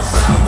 house.